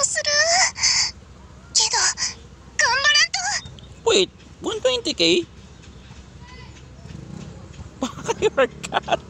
うする？けど頑張らんと。Wait, 120k? Baka your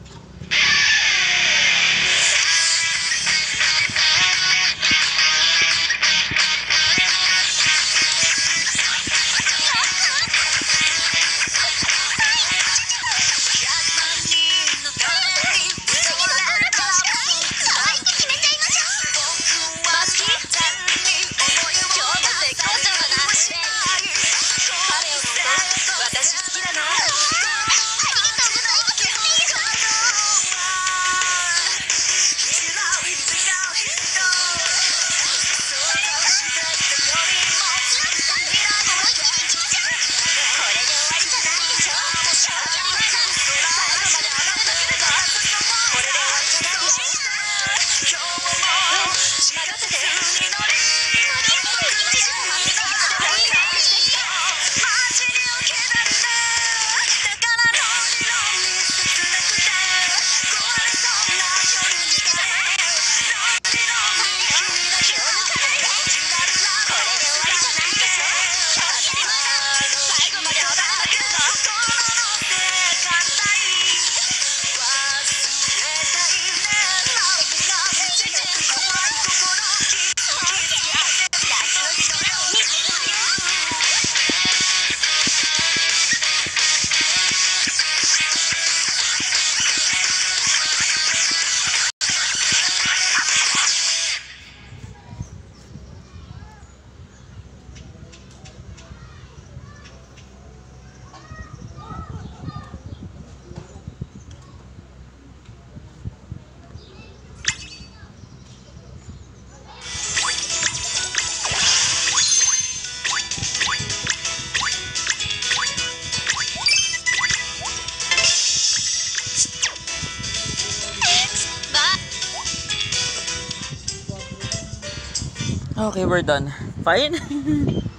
Okay, we're done. Fine?